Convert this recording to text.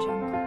成功